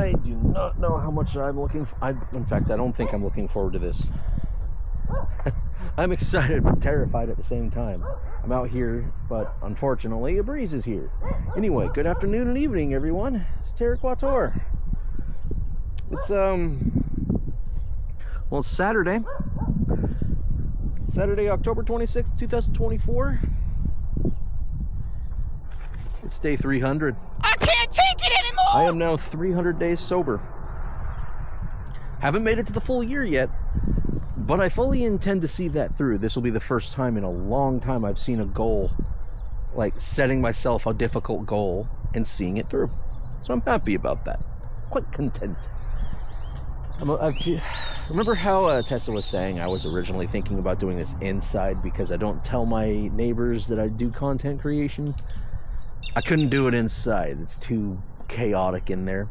I do not know how much I'm looking for. I, in fact, I don't think I'm looking forward to this. I'm excited but terrified at the same time. I'm out here, but unfortunately, a breeze is here. Anyway, good afternoon and evening, everyone. It's Terra Quattuor. It's, um, well, it's Saturday. Saturday, October 26th, 2024. It's day 300. Can't take it anymore! I am now 300 days sober. Haven't made it to the full year yet, but I fully intend to see that through. This will be the first time in a long time I've seen a goal, like setting myself a difficult goal and seeing it through. So I'm happy about that. Quite content. I'm, I feel, remember how uh, Tessa was saying I was originally thinking about doing this inside because I don't tell my neighbors that I do content creation? I couldn't do it inside. It's too chaotic in there.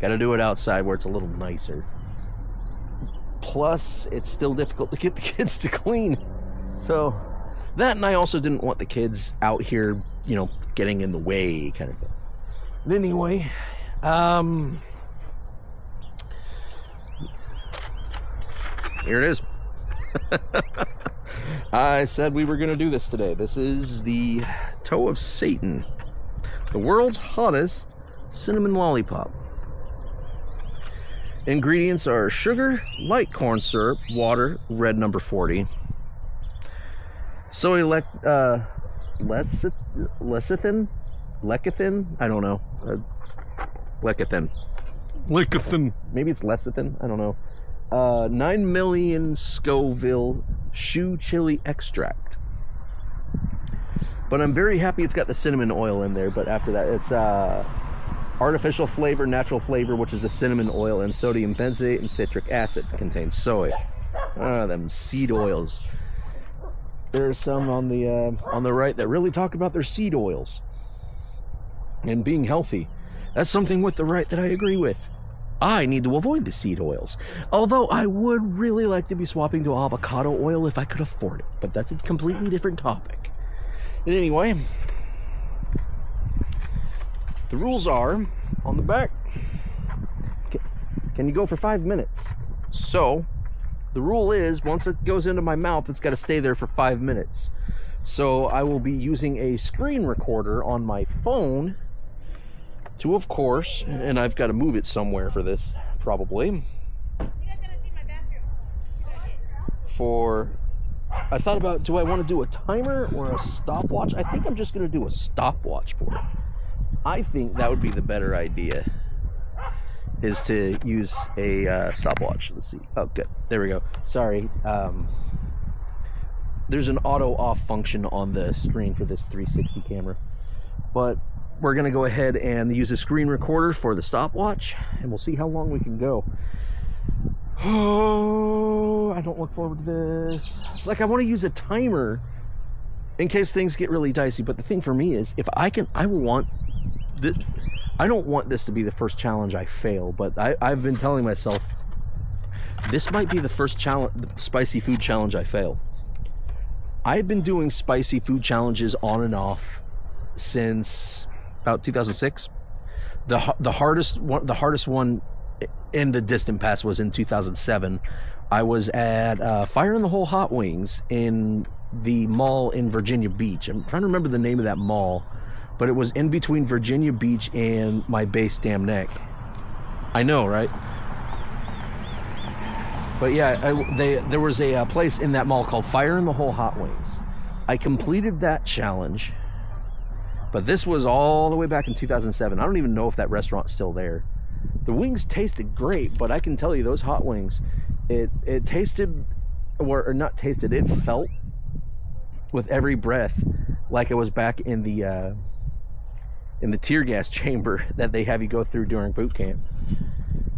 Got to do it outside where it's a little nicer. Plus, it's still difficult to get the kids to clean. So, that and I also didn't want the kids out here, you know, getting in the way kind of thing. But anyway, um here it is. I said we were going to do this today. This is the Toe of Satan, the world's hottest cinnamon lollipop. Ingredients are sugar, light corn syrup, water, red number 40, soy lec, uh, lecith, lecithin, lecithin, I don't know, uh, lecithin. Lecithin. Maybe it's lecithin, I don't know. Uh, 9 million Scoville shoe chili extract. But I'm very happy it's got the cinnamon oil in there, but after that, it's, uh, artificial flavor, natural flavor, which is the cinnamon oil and sodium benzoate and citric acid contains soy. Ah, them seed oils. There's some on the uh, on the right that really talk about their seed oils and being healthy. That's something with the right that I agree with. I need to avoid the seed oils. Although I would really like to be swapping to avocado oil if I could afford it, but that's a completely different topic. And anyway, the rules are on the back. Can you go for five minutes? So, the rule is once it goes into my mouth, it's got to stay there for five minutes. So, I will be using a screen recorder on my phone to, of course, and I've got to move it somewhere for this, probably. For I thought about do I want to do a timer or a stopwatch? I think I'm just going to do a stopwatch for it. I think that would be the better idea. Is to use a uh, stopwatch. Let's see. Oh, good. There we go. Sorry. Um, there's an auto off function on the screen for this 360 camera, but we're gonna go ahead and use a screen recorder for the stopwatch, and we'll see how long we can go. Oh, I don't look forward to this. It's like I want to use a timer in case things get really dicey. But the thing for me is, if I can, I want th- I don't want this to be the first challenge I fail, but I, I've been telling myself this might be the first challenge, spicy food challenge I fail. I've been doing spicy food challenges on and off since about 2006. The the hardest one, the hardest one in the distant past was in 2007. I was at uh, Fire in the Hole Hot Wings in the mall in Virginia Beach. I'm trying to remember the name of that mall but it was in between Virginia Beach and my base Dam Neck. I know, right? But yeah, I, they there was a, a place in that mall called Fire in the Hole Hot Wings. I completed that challenge, but this was all the way back in 2007. I don't even know if that restaurant's still there. The wings tasted great, but I can tell you those hot wings, it it tasted, or, or not tasted, it felt with every breath like it was back in the uh, in the tear gas chamber that they have you go through during boot camp.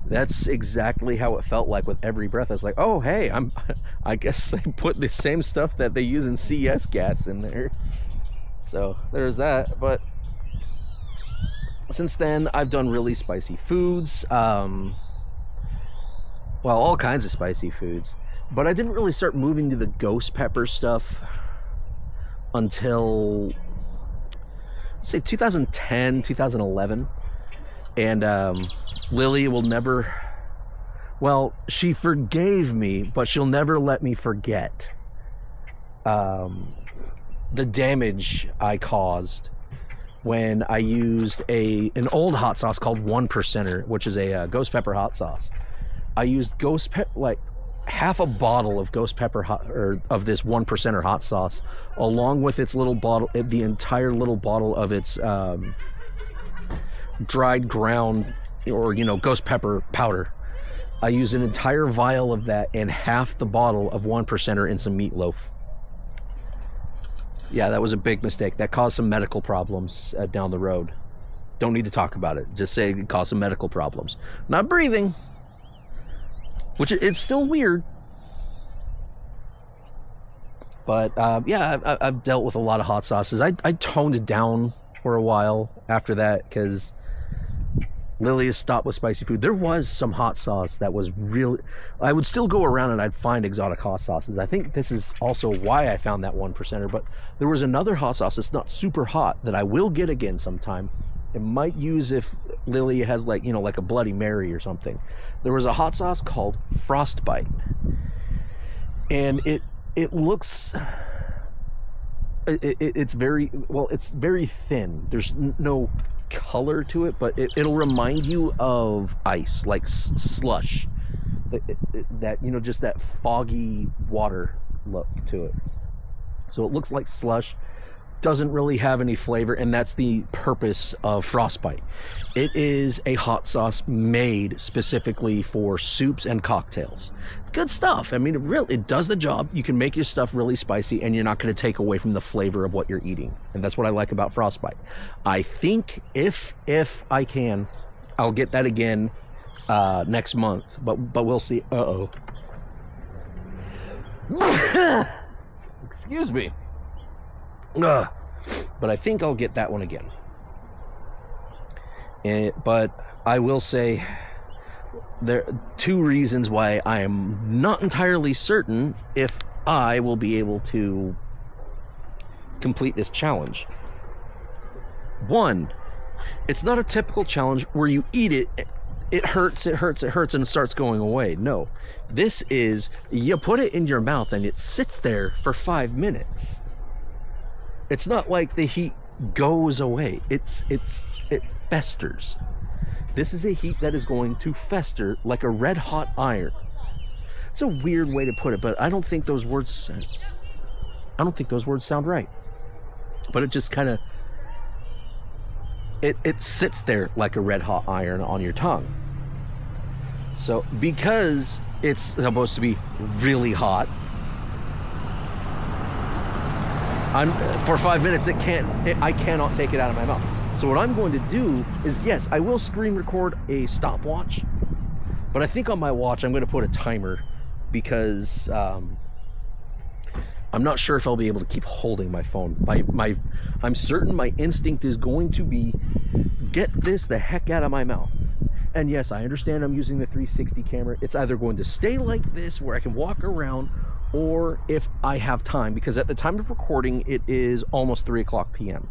That's exactly how it felt like with every breath. I was like, oh hey, I'm I guess they put the same stuff that they use in CS gas in there. So there's that. But since then I've done really spicy foods. Um well all kinds of spicy foods. But I didn't really start moving to the ghost pepper stuff until say 2010, 2011. And um, Lily will never. Well, she forgave me, but she'll never let me forget um, the damage I caused when I used a an old hot sauce called One Percenter, which is a uh, ghost pepper hot sauce. I used ghost pepper like half a bottle of ghost pepper hot or of this one percenter hot sauce, along with its little bottle, the entire little bottle of its um, dried ground or you know ghost pepper powder. I used an entire vial of that and half the bottle of one percenter in some meatloaf. Yeah, that was a big mistake. That caused some medical problems uh, down the road. Don't need to talk about it. Just say it caused some medical problems. Not breathing, which it's still weird. But uh, yeah, I've, I've dealt with a lot of hot sauces. I, I toned it down for a while after that because Lily has stopped with spicy food. There was some hot sauce that was really. I would still go around and I'd find exotic hot sauces. I think this is also why I found that one percenter. But there was another hot sauce that's not super hot that I will get again sometime. It might use if Lily has like you know like a Bloody Mary or something. There was a hot sauce called Frostbite, and it it looks. It, it, it's very well. It's very thin. There's no color to it, but it, will remind you of ice, like s- slush. That, that you know, just that foggy water look to it. So it looks like slush doesn't really have any flavor, and that's the purpose of Frostbite. It is a hot sauce made specifically for soups and cocktails. It's good stuff. I mean, it really it does the job. You can make your stuff really spicy, and you're not going to take away from the flavor of what you're eating, and that's what I like about Frostbite. I think if if I can, I'll get that again uh, next month, but but we'll see. Uh oh. Excuse me. Ugh. But I think I'll get that one again. And, but I will say there are two reasons why I am not entirely certain if I will be able to complete this challenge. One, it's not a typical challenge where you eat it, it hurts, it hurts, it hurts, and it starts going away. No, this is you put it in your mouth and it sits there for five minutes it's not like the heat goes away. It's it's it festers. This is a heat that is going to fester like a red hot iron. It's a weird way to put it, but I don't think those words I don't think those words sound right. But it just kind of it it sits there like a red hot iron on your tongue. So because it's supposed to be really hot, I'm for five minutes. It can't. It, I cannot take it out of my mouth. So what I'm going to do is, yes, I will screen record a stopwatch, but I think on my watch I'm going to put a timer because um, I'm not sure if I'll be able to keep holding my phone. My my, I'm certain my instinct is going to be get this the heck out of my mouth. And yes, I understand I'm using the 360 camera. It's either going to stay like this where I can walk around or if I have time, because at the time of recording, it is almost 3 o'clock p.m.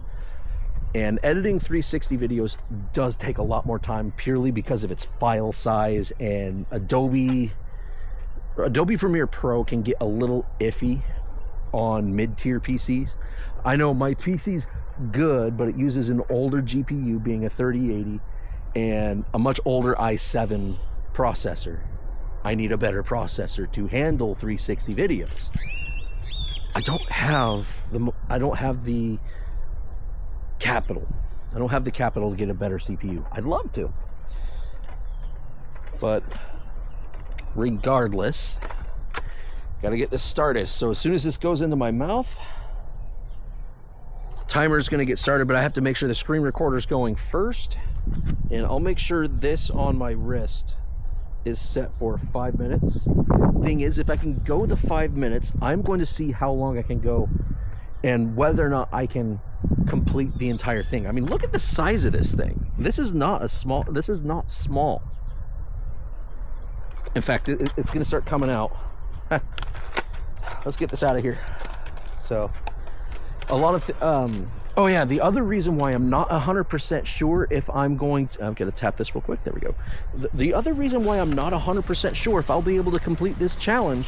And editing 360 videos does take a lot more time purely because of its file size and Adobe Adobe Premiere Pro can get a little iffy on mid-tier PCs. I know my PC's good, but it uses an older GPU being a 3080 and a much older i7 processor. I need a better processor to handle 360 videos. I don't have the I don't have the capital. I don't have the capital to get a better CPU. I'd love to. But regardless, got to get this started. So as soon as this goes into my mouth, timer's going to get started, but I have to make sure the screen recorder's going first. And I'll make sure this on my wrist is set for five minutes. Thing is, if I can go the five minutes, I'm going to see how long I can go and whether or not I can complete the entire thing. I mean, look at the size of this thing. This is not a small, this is not small. In fact, it, it's going to start coming out. Let's get this out of here. So, a lot of, um, Oh yeah, the other reason why I'm not 100% sure if I'm going to I'm to tap this real quick. There we go. The, the other reason why I'm not 100% sure if I'll be able to complete this challenge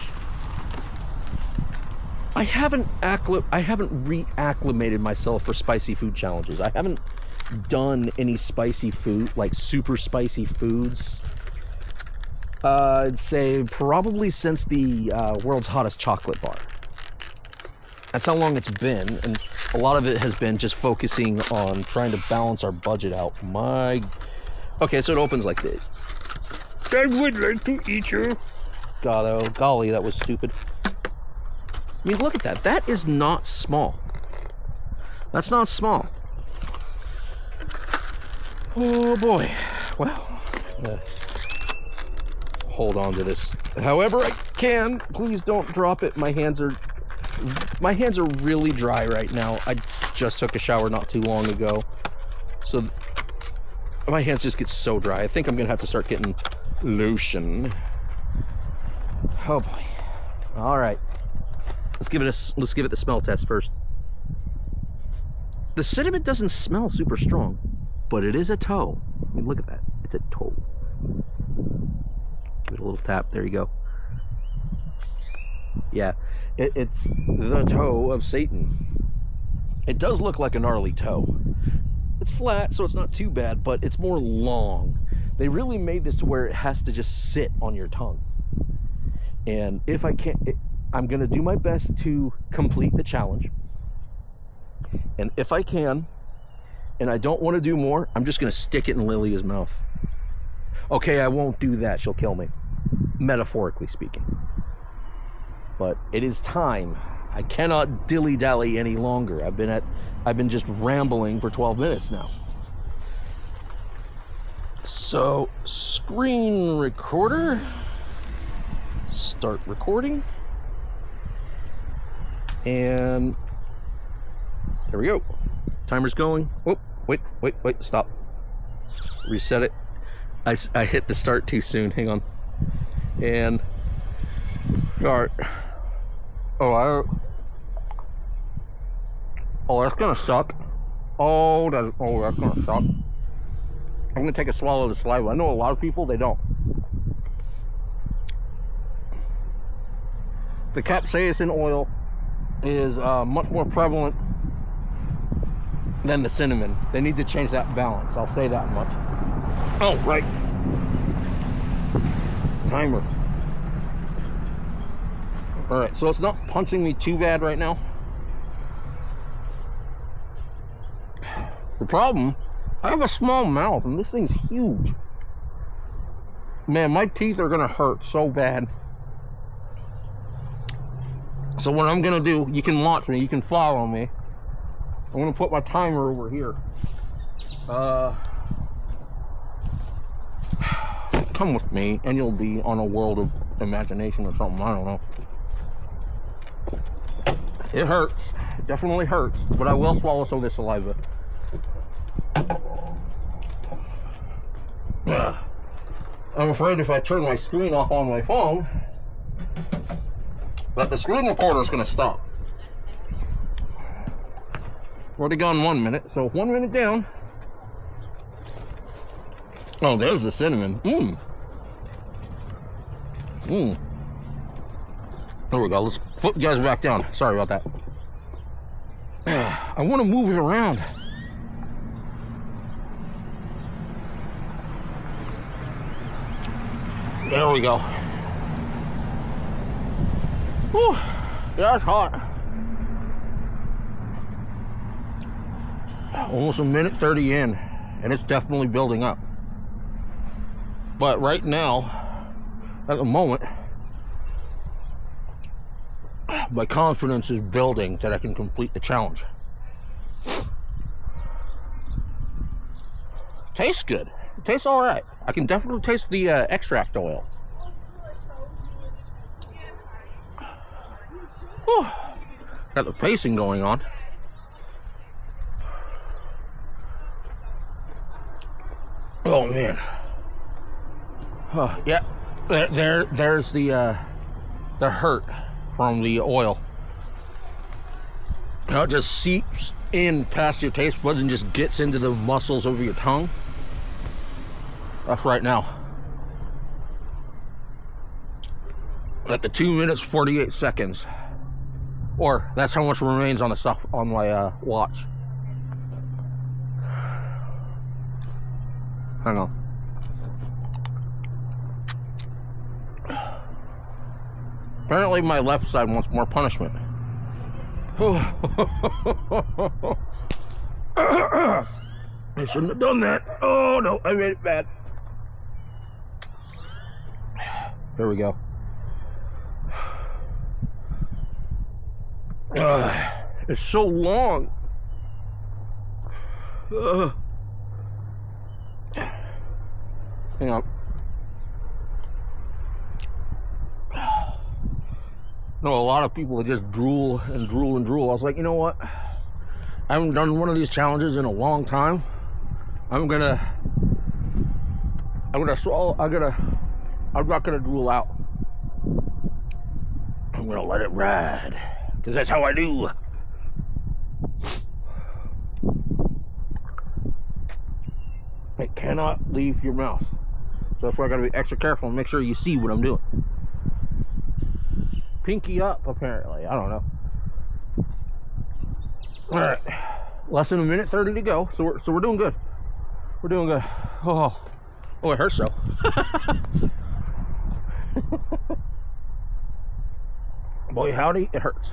I haven't I haven't reacclimated myself for spicy food challenges. I haven't done any spicy food, like super spicy foods. Uh, I'd say probably since the uh, world's hottest chocolate bar. That's how long it's been, and a lot of it has been just focusing on trying to balance our budget out. My, okay, so it opens like this. I would like to eat you. God, oh, golly, that was stupid. I mean, look at that. That is not small. That's not small. Oh boy. Well, uh, hold on to this however I can. Please don't drop it. My hands are my hands are really dry right now. I just took a shower not too long ago. So my hands just get so dry. I think I'm to have to start getting lotion. Oh boy. All right. Let's give it a let's give it the smell test first. The cinnamon doesn't smell super strong, but it is a toe. I mean, look at that. It's a toe. Give it a little tap. There you go. Yeah, it, it's the toe of Satan. It does look like a gnarly toe. It's flat, so it's not too bad, but it's more long. They really made this to where it has to just sit on your tongue. And if I can't, it, I'm going to do my best to complete the challenge. And if I can, and I don't want to do more, I'm just going to stick it in Lilia's mouth. Okay, I won't do that. She'll kill me, metaphorically speaking. But it is time. I cannot dilly dally any longer. I've been at, I've been just rambling for 12 minutes now. So, screen recorder. Start recording. And there we go. Timer's going. Oh, wait, wait, wait, stop. Reset it. I, I hit the start too soon. Hang on. And start. Oh, I. Oh, that's gonna suck. Oh, that. Oh, that's gonna suck. I'm gonna take a swallow of the saliva. I know a lot of people they don't. The capsaicin oil is uh, much more prevalent than the cinnamon. They need to change that balance. I'll say that much. Oh, right. Timer. All right, so it's not punching me too bad right now. The problem, I have a small mouth and this thing's huge. Man, my teeth are gonna hurt so bad. So what I'm gonna do, you can watch me, you can follow me. I'm gonna put my timer over here. Uh, come with me, and you'll be on a world of imagination or something. I don't know. It hurts. It definitely hurts, but I will swallow some of this saliva. I'm afraid if I turn my screen off on my phone, that the screen recorder is going to stop. Already gone one minute, so one minute down. Oh, there's the cinnamon. Mmm. Mmm. There we go. Let's put you guys back down. Sorry about that. I want to move it around. There we go. Whew. It's hot. Almost a minute 30 in, and it's definitely building up. But right now, at the moment, my confidence is building that I can complete the challenge. Tastes good. It tastes all right. I can definitely taste the uh, extract oil. Whew. Got the pacing going on. Oh man. Oh, yeah. There, there there's the uh the hurt from the oil. Now it just seeps in past your taste buds and just gets into the muscles over your tongue. That's right now. At the two minutes forty eight seconds, or that's how much remains on the stuff on my uh, watch. Hang on. Apparently, my left side wants more punishment. I shouldn't have done that. Oh no, I made it bad. There we go. Ugh, it's so long. Ugh. Hang on. No, a lot of people just drool and drool and drool. I was like, you know what? I haven't done one of these challenges in a long time. I'm gonna, I'm gonna swallow. I'm gonna, I'm not gonna drool out. I'm gonna let it ride, cause that's how I do. It cannot leave your mouth. So that's why I gotta be extra careful and make sure you see what I'm doing. Pinky up, apparently. I don't know. All right, less than a minute thirty to go. So we're so we're doing good. We're doing good. Oh, oh, it hurts so. Boy, howdy, it hurts.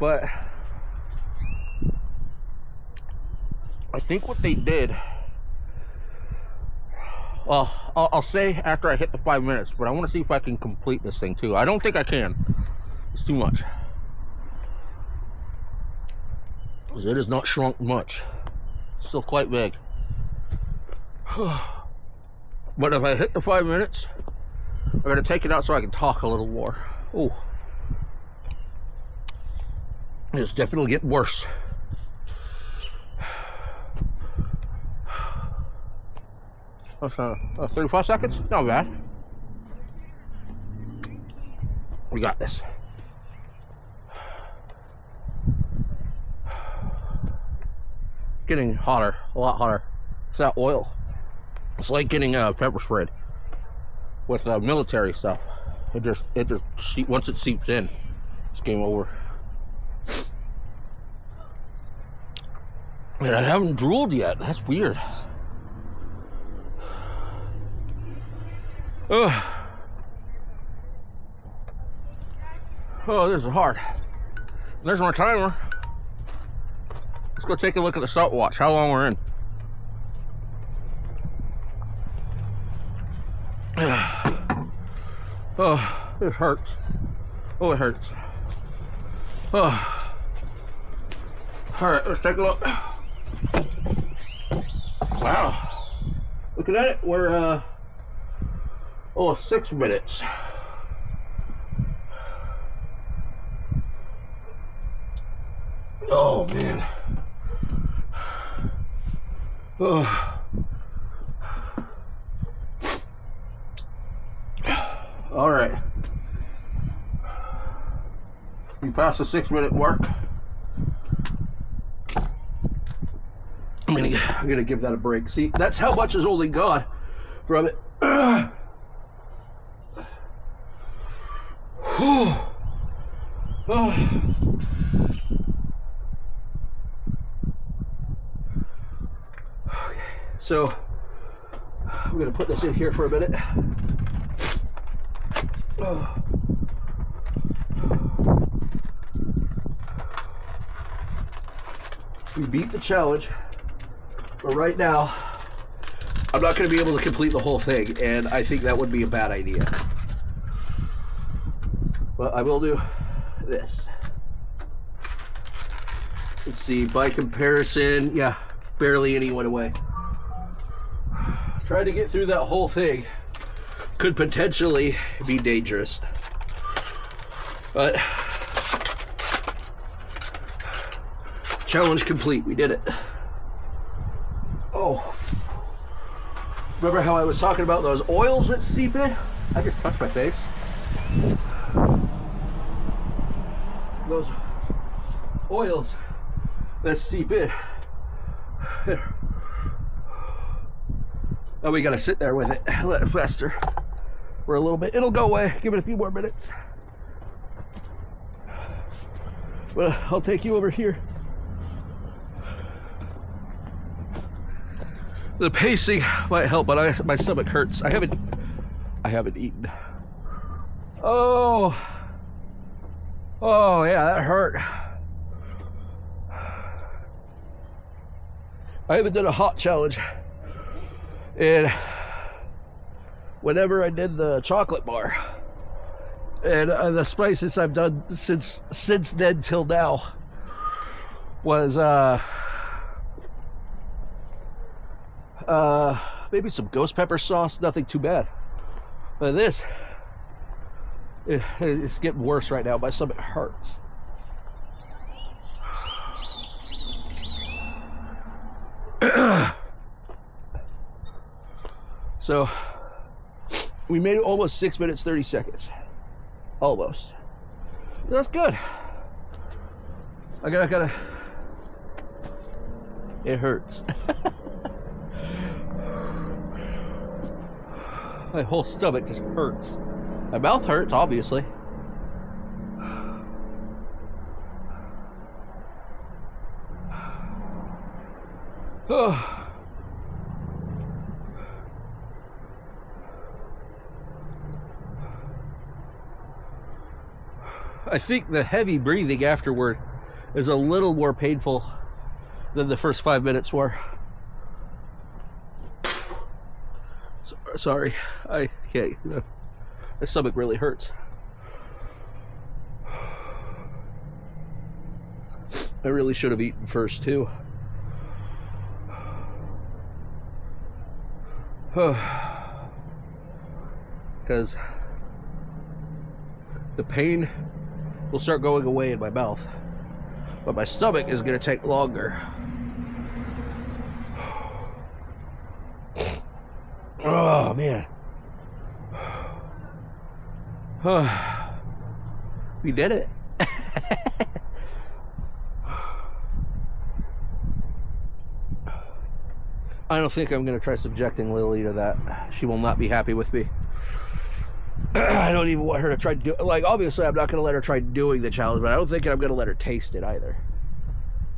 But I think what they did. Well, I'll, I'll say after I hit the five minutes, but I want to see if I can complete this thing too. I don't think I can. It's too much. Because it has not shrunk much. Still quite big. but if I hit the five minutes, I'm going to take it out so I can talk a little more. Oh. It's definitely getting worse. That's uh, uh, 35 seconds? Not bad. We got this. Getting hotter, a lot hotter. It's that oil. It's like getting uh, pepper sprayed with uh, military stuff. It just, it just, once it seeps in, it's game over. And I haven't drooled yet. That's weird. Ugh. Oh, this is hard. There's my timer. Let's go take a look at the salt watch. How long we're in. Oh, this hurts. Oh, it hurts. Oh. All right, let's take a look. Wow. Looking at it, we're, uh, oh, six minutes. Oh, man. Oh. All right. We passed the six minute mark. I'm gonna, I'm gonna give that a break. See, that's how much is only gone from it. So I'm gonna put this in here for a minute. We beat the challenge, but right now I'm not going to be able to complete the whole thing, and I think that would be a bad idea. But I will do this. Let's see, by comparison, yeah, barely any went away. Trying to get through that whole thing could potentially be dangerous. But challenge complete. We did it. Oh. Remember how I was talking about those oils that seep in? I just touched my face. Those oils that seep in. Oh, we gotta sit there with it, let it fester for a little bit. It'll go away. Give it a few more minutes. Well, I'll take you over here. The pacing might help, but I, my stomach hurts. I haven't, I haven't eaten. Oh, oh yeah, that hurt. I haven't done a hot challenge, and whenever I did the chocolate bar, and uh, the spices I've done since since then till now was uh uh maybe some ghost pepper sauce, nothing too bad. But this it, it's getting worse right now. My stomach hurts. So we made it almost six minutes, 30 seconds. Almost. That's good. I gotta, gotta. It hurts. My whole stomach just hurts. My mouth hurts, obviously. I think the heavy breathing afterward is a little more painful than the first five minutes were. So, sorry, I can't. My stomach really hurts. I really should have eaten first too. Because the pain will start going away in my mouth. But my stomach is going to take longer. Oh, man. we did it. I don't think I'm going to try subjecting Lily to that. She will not be happy with me. I don't even want her to try to do like obviously I'm not gonna let her try doing the challenge, but I don't think I'm gonna let her taste it either.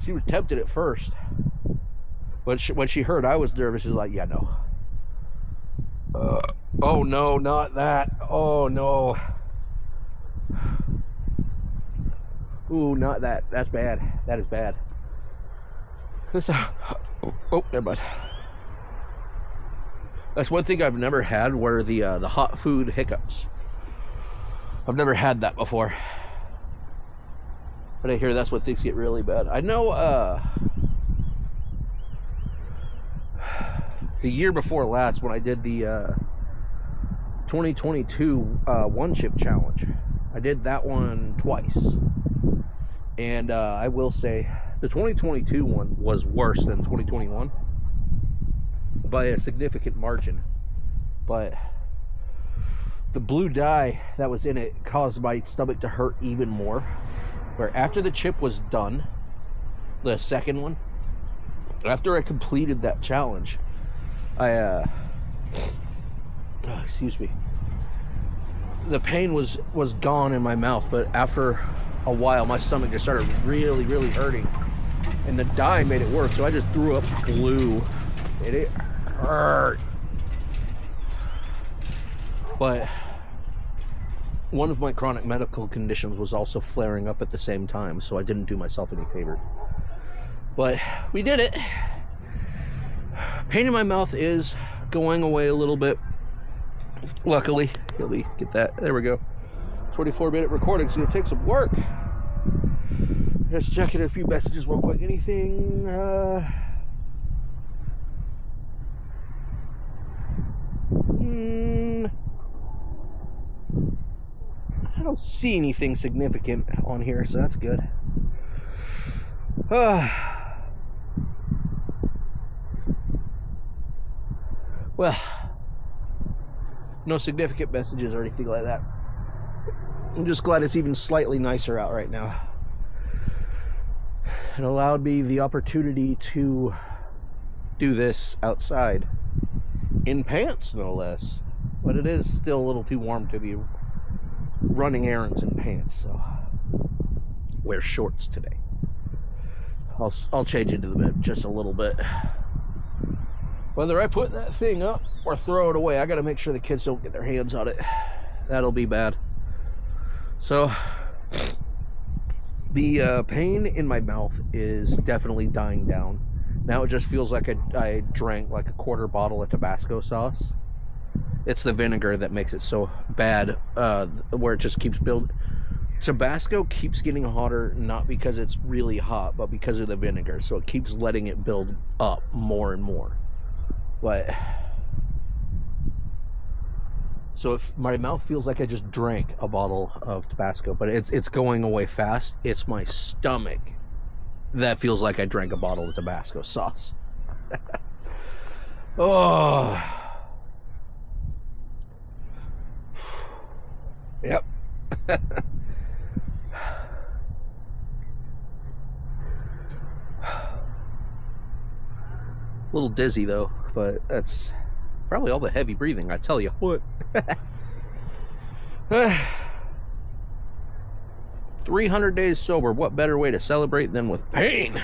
She was tempted at first. But she, when she heard I was nervous, she's like, yeah, no. Uh, oh no, not that. Oh no. Ooh, not that. That's bad. That is bad. This, uh, oh, oh, never mind. That's one thing I've never had where the uh, the hot food hiccups. I've never had that before. But I hear that's what things get really bad. I know uh, the year before last when I did the uh, 2022 uh, one chip challenge. I did that one twice. And uh, I will say the 2022 one was worse than 2021 by a significant margin. But the blue dye that was in it caused my stomach to hurt even more. Where after the chip was done, the second one, after I completed that challenge, I, uh, excuse me, the pain was was gone in my mouth, but after a while, my stomach just started really, really hurting, and the dye made it worse. So I just threw up glue, and it hurt. But one of my chronic medical conditions was also flaring up at the same time, so I didn't do myself any favor. But we did it. Pain in my mouth is going away a little bit. Luckily, let me get that. There we go. 24 minute recording, so it'll take some work. Let's Just checking a few messages real quick. Anything? Uh, I don't see anything significant on here, so that's good. Ah. well, no significant messages or anything like that. I'm just glad it's even slightly nicer out right now. it allowed me the opportunity to do this outside in pants, no less. But it is still a little too warm to be running errands in pants, so wear shorts today. I'll I'll change into the them just a little bit. Whether I put that thing up or throw it away, I got to make sure the kids don't get their hands on it. That'll be bad. So the uh, pain in my mouth is definitely dying down. Now it just feels like I, I drank like a quarter bottle of Tabasco sauce. It's the vinegar that makes it so bad, uh, where it just keeps building. Tabasco keeps getting hotter not because it's really hot, but because of the vinegar. So it keeps letting it build up more and more. But so if my mouth feels like I just drank a bottle of Tabasco, but it's it's going away fast. It's my stomach that feels like I drank a bottle of Tabasco sauce. oh. Yep. A little dizzy though, but that's probably all the heavy breathing, I tell you what. 300 days sober, what better way to celebrate than with pain?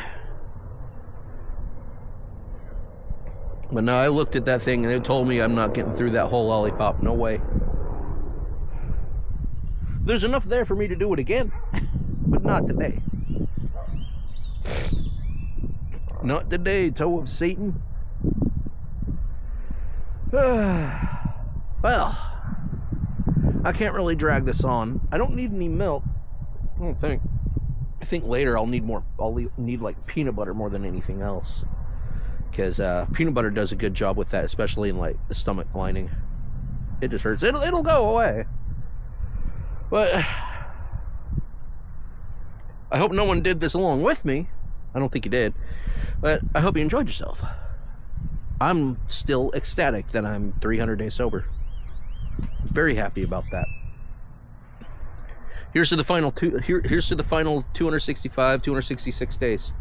But now I looked at that thing and they told me I'm not getting through that whole lollipop. No way. There's enough there for me to do it again, but not today. Not today, toe of Satan. well, I can't really drag this on. I don't need any milk. I don't think. I think later I'll need more. I'll need like peanut butter more than anything else, because uh, peanut butter does a good job with that, especially in like the stomach lining. It just hurts. It'll it'll go away. But I hope no one did this along with me. I don't think you did. But I hope you enjoyed yourself. I'm still ecstatic that I'm 300 days sober. Very happy about that. Here's to the final two. Here, here's to the final 265, 266 days.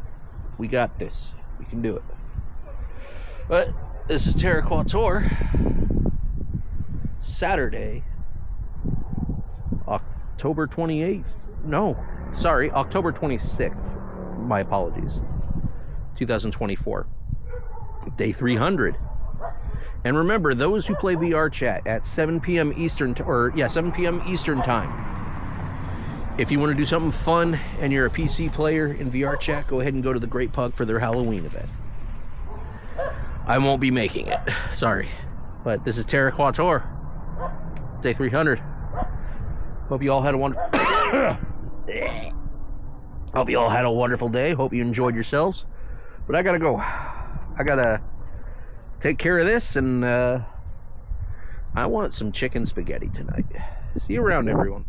We got this. We can do it. But this is Terra Quattuor. Saturday, October 28th. No, sorry, October 26th. My apologies. 2024. Day 300. And remember, those who play VRChat at 7 p.m. Eastern, or yeah, 7 p.m. Eastern time. If you want to do something fun and you're a PC player in VRChat, go ahead and go to the Great Pug for their Halloween event. I won't be making it. Sorry. But this is Terra Quattuor. Day 300. Hope you all had a wonderful. Hope you all had a wonderful day. Hope you enjoyed yourselves. But I gotta go. I gotta take care of this, and uh, I want some chicken spaghetti tonight. See you around, everyone.